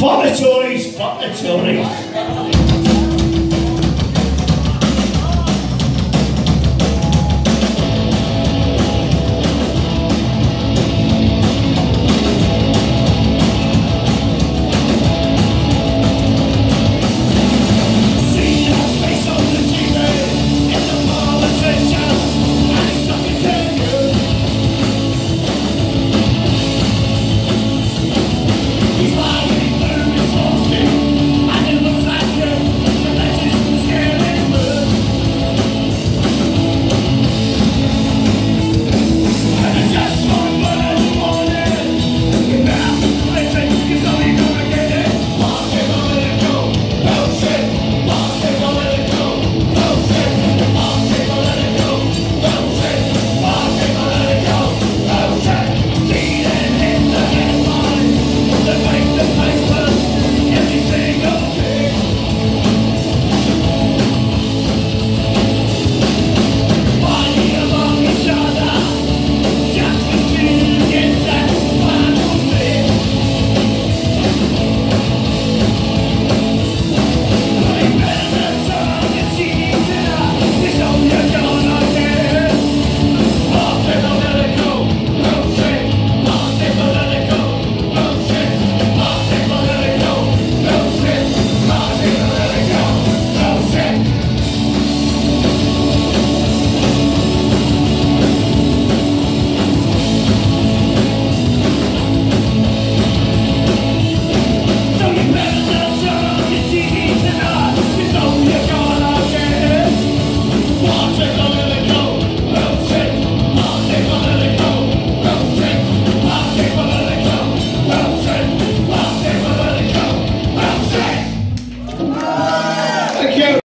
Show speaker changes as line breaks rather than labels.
Fuck the Tories, fuck the Tories.